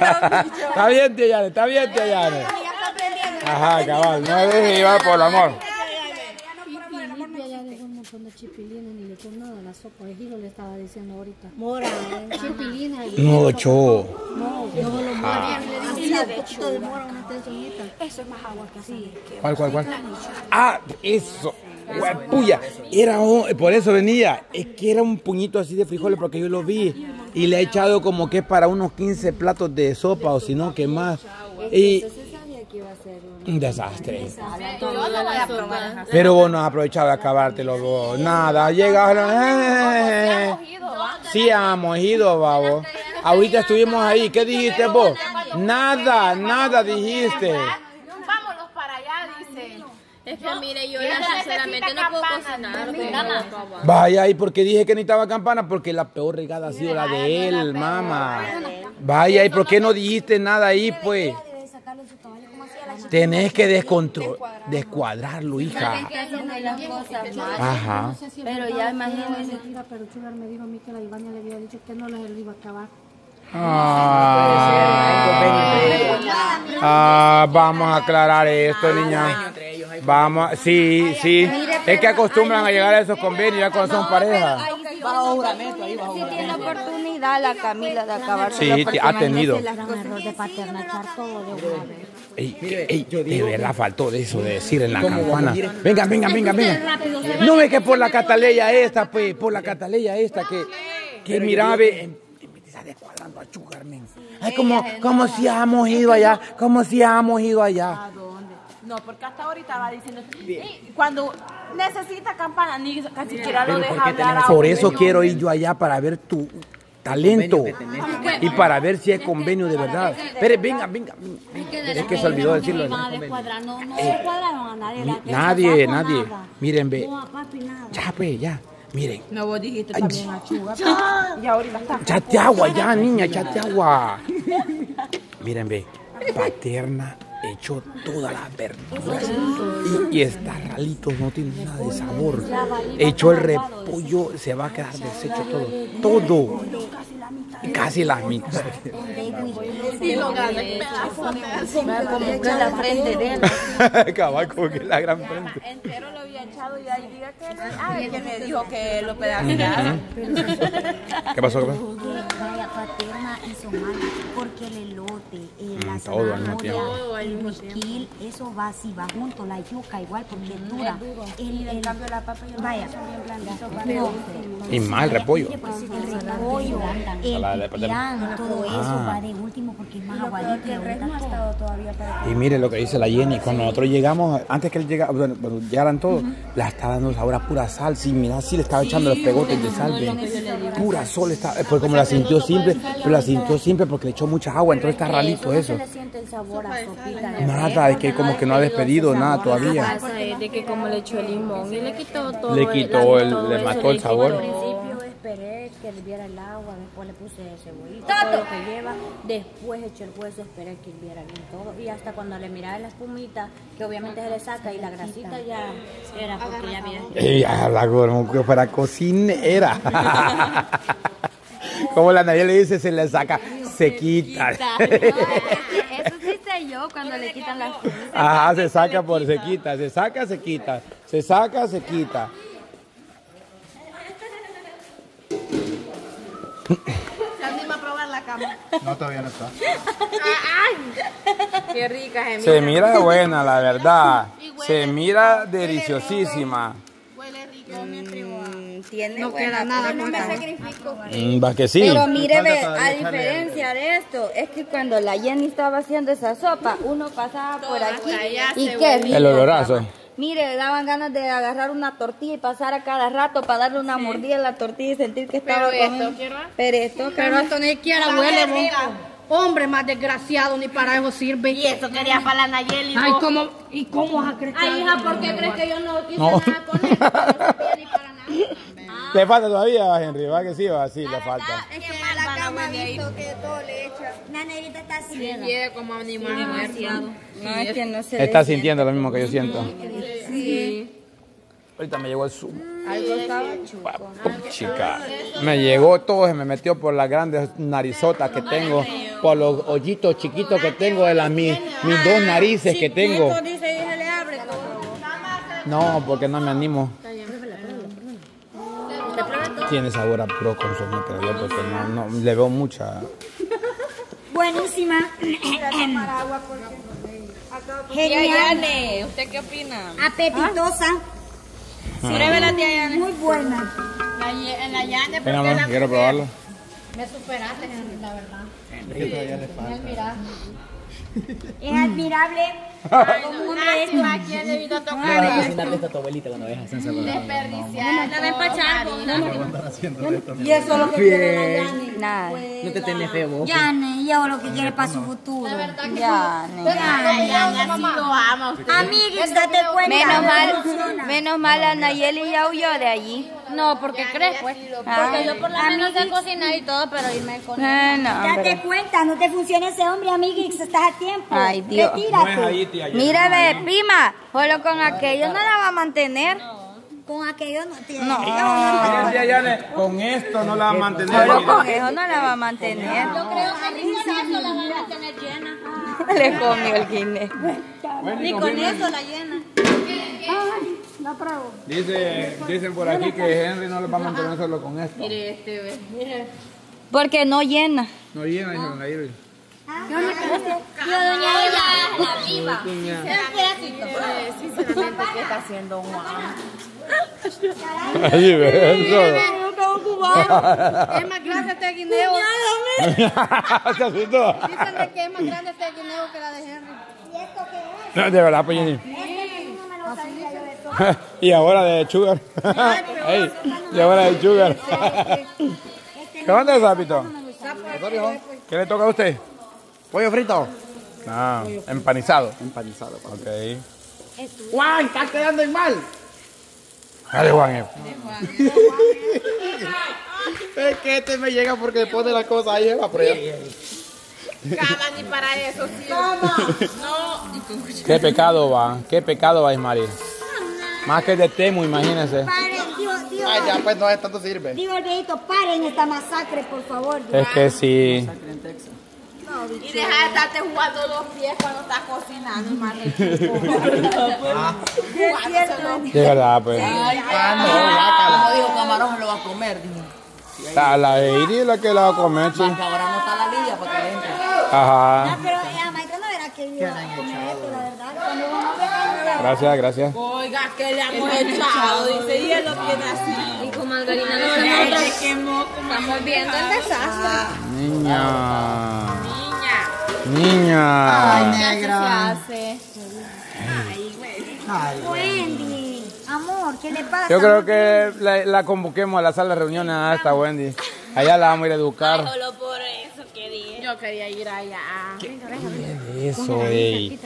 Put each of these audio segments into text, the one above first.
Está bien, tía Yane, está bien, tía Yane. Ajá, cabal, no deje llevar por el amor. Limpia ya dejó un montón de chipilines ni le nada a la sopa de giro le estaba diciendo ahorita. Mora. Chipilines y No, cho. no, no lo mora. Así de poquito de mora, una tensionita. Eso es más agua que así. ¿Cuál, cuál, cuál? Ah, eso. Puya, era un- por eso venía. Es que era un puñito así de frijoles porque yo lo vi. Y le he echado como que para unos 15 platos de sopa o si no, que más. Y un desastre. Pero vos no has aprovechado de acabártelo vos. Nada, llegas. Eh, sí, hemos ido, babo. Ahorita estuvimos ahí. ¿Qué dijiste vos? Nada, nada dijiste. Vámonos para allá, dice. Es que mire, yo ya sinceramente no puedo cocinar. porque no. Vaya, ¿y por qué dije que necesitaba campana? Porque la peor regada ha sido la de él, mamá. Vaya, ¿y por qué no dijiste nada ahí, pues? Tenés que descontrol, descuadrarlo, hija. mal. Ajá. Pero ya imagínense. mentira, pero Chugar me dijo a mí que la Ivania le había dicho que no les iba a acabar. Ah, ah, vamos a aclarar esto, niña. Vamos, a- sí, sí. Es que acostumbran a llegar a esos convenios ya cuando son pareja. Si tiene la oportunidad la Camila de acabar Sí, ha tenido. Ey, ey, de verdad faltó de eso, de decir en la campana. Venga, venga, venga, venga. No es que por la cataleya esta, pues, por la cataleya esta que, que mira, ve, em- empieza descuadrando a Chugar, men. Ay, como, como si hemos ido allá, como si hemos ido allá. No, porque hasta ahorita va diciendo. Y cuando necesita campana, ni casi siquiera lo deja hablar. Por eso quiero ir yo allá para ver tu talento y para ver si es convenio de verdad. Pero venga, venga, venga. Es que se olvidó decirlo. No, no descuadraron a nadie. Nadie, nadie. Miren, ve. Ya, pues, ya. Miren. No, vos dijiste también a Chuga. Y ahorita está. Chate agua ya, niña, echate agua. Miren, ve, paterna echó todas las verduras y, y está ralito, no tiene nada de sabor. Echó el repollo, se va a quedar deshecho todo, todo. Casi la mitad. Y lo gana en pedazos. Como que la frente de él. Cabal, como que la gran frente. Entero lo había echado y ahí diga que. Ah, es que me dijo que lo pedaceara. ¿Qué pasó? ¿Qué pasó? Vaya paterna hizo mal porque el elote, la Mm, todo al mismo zanahoria, el misquil, eso va así, va junto, la yuca igual porque es dura. El, el, cambio la papa y vaya, Y el repollo. el repollo, el Ensalada de pipirán, todo eso Ah. va de último porque es más aguadito y mire lo que dice la Jenny, cuando nosotros llegamos, antes que él llegara, bueno, bueno, llegaran todos, la estaba dando sabor a pura sal, sí, mira, sí le estaba echando los pegotes de sal, pura sol, estaba, pues como la sintió simple, pero la sintió simple porque le echó mucha agua, entonces está ralito eso. le siente el sabor a sopita. Nada, es que como que no ha despedido nada todavía. de que como le echó el limón y le quitó todo. Le el- quitó el- todo le eso, mató el quitó sabor. Que hirviera el agua, después le puse cebollita, todo lo que lleva, después eché el hueso, esperé que hirviera bien todo y hasta cuando le miraba la espumita, que obviamente se le saca y la grasita ya era porque ya había... Ella habla como que fuera cocinera. Como la Nadia le dice, se le saca, se quita. Eso sí sé yo cuando le quitan las Ajá, se saca por se quita, se saca, se quita, se saca, se quita. Cama. No, todavía no está. Qué rica, Gemini. Se mira buena, la verdad. Se mira deliciosísima. Huele rico, mi primo. Tiene no queda nada No me sacrifico. Mm, Va que sí. Pero mire, ve, a diferencia de esto, es que cuando la Jenny estaba haciendo esa sopa, uno pasaba por aquí y qué rico. El olorazo. Mire, daban ganas de agarrar una tortilla y pasar a cada rato para darle una mordida a la tortilla y sentir que estaba Pero esto, quiero. Pero esto, Pero esto ni siquiera huele. Hombre más desgraciado, ni para eso sirve. Y eso quería para la Nayeli. Ay. ¿cómo, ¿y cómo vas a creer Ay, hija, ¿por qué crees que yo no quise No. nada con él? Le falta todavía, Henry, va que sí, va, sí, le falta. Es que la cama visto que todo le echa. La negrita está así. Llega como animal demasiado. no es que no se Está sintiendo lo mismo que yo siento. Sí. Ahorita me llegó el zumo. Algo estaba chulo. Chica, me llegó todo, se me metió por las grandes narizotas que tengo. por los hoyitos chiquitos que tengo de las mis, mis dos narices que tengo. Dice, y se le abre todo. No, porque no me animo. Tiene sabor a puro consumo, creo yo, porque no, no le veo mucha. Buenísima. Genial. Yane, ¿usted qué opina? Apetitosa. Pruebe la tía Yana. Muy buena. La, la Yane, Venga, porque ma, la quiero probarlo. Me superaste, la verdad. Es admirable. Como un hombre esto. Lástima, ¿quién le vino a tocar esto? a tu abuelita cuando veas en Desperdiciar. La Y eso es lo que quiere la Yani. Nada. No te tenés feo vos. Yane, y ahora lo que quiere para su futuro. Yani. Ay, Yane, así lo ama usted. Amiguis, date cuenta. Menos no mal, menos mal a Nayeli ya huyó de allí. No, porque crees, pues. Porque yo por lo menos sé cocinar y todo, pero irme con no, Date cuenta, no te funciona ese hombre, amiguis, estás a tiempo. Ay, Dios. Retírate. Mira, ve, prima, solo con aquello no la va a mantener. Con aquello no tiene. No. Con esto no la va a mantener. Solo con eso no la va a mantener. Yo creo que ni con eso la van a tener llena. Le comió el guineo. Ni con eso la llena. Dice, dicen por aquí que Henry no le va a mantener solo con esto. Porque no llena. No llena, dice Don Nayeli. Yo, doña ella, la viva. Sinceramente, ¿qué está haciendo Juan? Ahí ven, Es más grande este guineo. Se asustó. Dicen que es más grande este guineo que la de Henry. No, De verdad, pues Jenny. Y ahora de sugar. Ey, y ahora de sugar. ¿Qué onda, sapito? ¿Qué le toca a usted? Pollo frito. Ah, empanizado. Empanizado. Ok. Juan, estás quedando en mal. Dale, Juan. eh. Es que este me llega porque le pone la cosa ahí, va por allá. Cada ni para eso, sí. No. Qué pecado va, qué pecado va, Ismael. Más que de temo, imagínense. Dios. Ah, ya, pues no es tanto sirve. Digo el viejito, paren esta masacre, por favor. Es que sí. Y deja de estarte jugando los pies cuando estás cocinando, hermano. De verdad, pues. Ah, no, dijo camarón se lo va a comer, dije. La, la Heidi es la que la va a comer, sí. Que ahora no está la lidia para que entre. Ajá. Ah, pero eh, maestra no verá que iba a comer esto, la verdad. Cuando uno ve Gracias, gracias. Oiga, que le hemos echado, dice, y él lo tiene así. Y con margarina no estamos, estamos viendo el desastre. Niña. Niña. Niña. Negra. hace. Ay, Wendy, amor, ¿qué le pasa? Yo creo que la, la convoquemos a la sala de reuniones a esta Wendy. Allá la vamos a ir a educar. Solo por eso que dije. Yo quería ir allá. Eso, ey.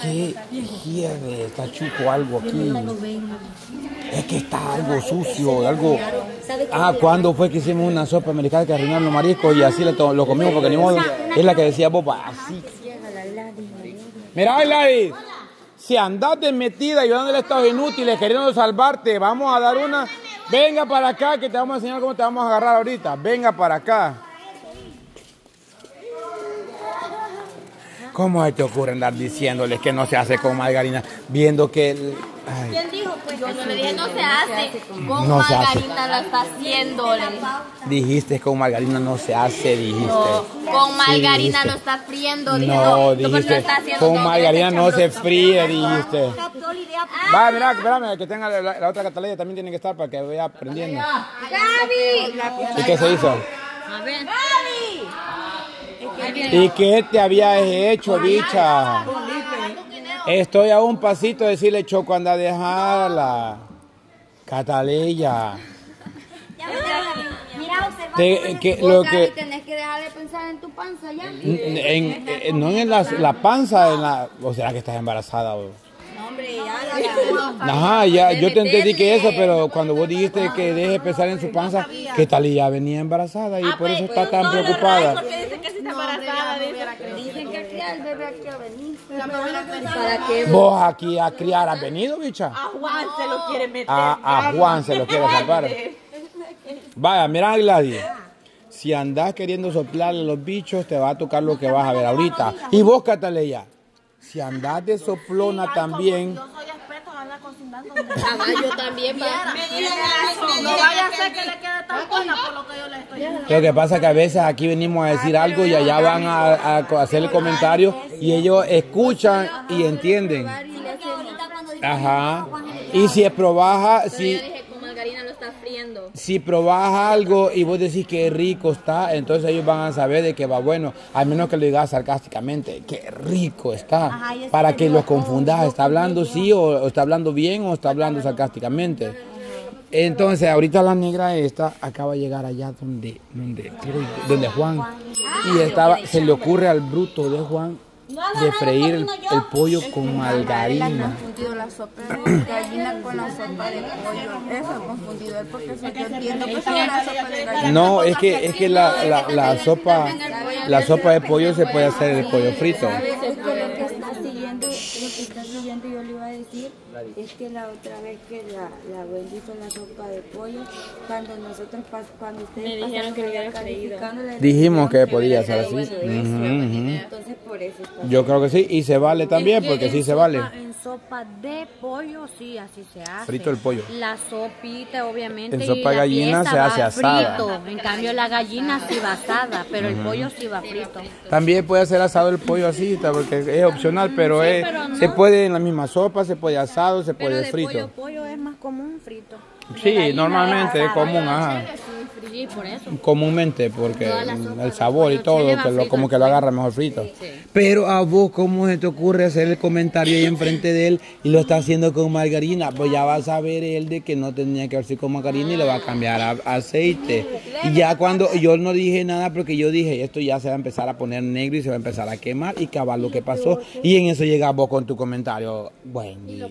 ¿Qué quiere? Está chuco algo aquí. Es que está algo sucio, algo. Ah, ¿cuándo fue que hicimos una sopa americana que arruinaron los mariscos y así lo comimos porque ni modo? Es la que decía Boba, así. Mira, Gladys, si andas de metida ayudándole a estos inútiles queriendo salvarte, vamos a dar una. Venga para acá que te vamos a enseñar cómo te vamos a agarrar ahorita. Venga para acá. ¿Cómo se te ocurre andar diciéndoles que no se hace con margarina? Viendo que... el- ay, ¿Quién dijo? Pues yo no le dije, no se hace. Con No margarina lo está haciendo. dijiste con margarina no se hace, dijiste. No, con margarina dijiste. lo está friendo. Dije, No, dijiste, con margarina no se fríe, dijiste. Va, mira, espérame, que tenga la, la otra Catalina también tiene que estar para que vaya aprendiendo. ¿Y qué se hizo? A ver. ¿Y qué te habías hecho, bicha? Estoy a un pasito de decirle Choco, anda a dejarla. Cataleya. Te- que, Vos, lo que, tenés que dejar de pensar en tu panza ya. en- en- no en la, la panza, en la, o será que estás embarazada. o? Ajá, ya, yo te entendí que eso, pero cuando vos dijiste que deje de pensar en su panza, que Talía venía embarazada y por eso está tan preocupada. Porque dice que si está embarazada, dice. Dicen que aquí el bebé aquí a venir. ¿Para qué? Vos aquí a criar has venido, bicha. A Juan se lo quiere meter. A, a Juan se lo quiere salvar. Vaya, mira Gladys. Si andas queriendo soplarle a los bichos, te va a tocar lo que vas a ver ahorita. Y vos, Cataleya, si andas de soplona también, Yo soy experto en andar cocinando. yo también, No vaya a ser que le quede tan buena por lo que yo le estoy diciendo. lo que pasa es que a veces aquí venimos a decir algo y allá van a, a hacer el comentario y ellos escuchan y entienden. Ajá. Y si probás, si, si probás algo y vos decís que rico está, entonces ellos van a saber de que va bueno, al menos que lo digas sarcásticamente, que rico está, Ajá, para que que lo lo confundas, está hablando sí o, o está hablando bien o está hablando sarcásticamente. Entonces, ahorita la negra esta acaba de llegar allá donde, donde, donde Juan. Y estaba, se le ocurre al bruto de Juan de freír el, el pollo con margarina. confundido la sopa de gallina con la sopa de pollo. Eso ha confundido él porque eso yo entiendo que es una sopa de gallina. No, es que es que la, la, la sopa la sopa de pollo se puede hacer el pollo frito. Es que lo que está siguiendo, lo que está siguiendo yo le iba a decir es que la otra vez que la, la Wendy hizo la sopa de pollo, cuando nosotros pas, cuando ustedes Me dijeron pasaron que calificando, le Dijimos que podía ser así. eso. Ujú, ujú. Entonces por eso está. Yo creo que sí, y se vale también, porque sí se vale. En sopa de pollo, sí, así se hace. Frito el pollo. La sopita, obviamente. En sopa gallina se hace asada. Frito. En cambio, la gallina sí va asada, pero el pollo sí va frito. También puede ser asado el pollo así, porque es opcional, pero, es- pero no. se puede en la misma sopa, se puede asado, Pero puede de frito. pollo, pollo es más común frito. Sí, normalmente es común, ajá. Sí, por eso. Comúnmente, porque el sabor y todo, que lo, como el que lo pollo. agarra mejor frito. Sí. Pero a vos, ¿cómo se te ocurre hacer el comentario ahí enfrente de él y lo está haciendo con margarina? Pues ya va a saber él de que no tenía que hacer con margarina y le va a cambiar a, a aceite. Y ya cuando yo no dije nada porque yo dije, esto ya se va a empezar a poner negro y se va a empezar a quemar y cabal lo que pasó. Y en eso llegás vos con tu comentario, Wendy.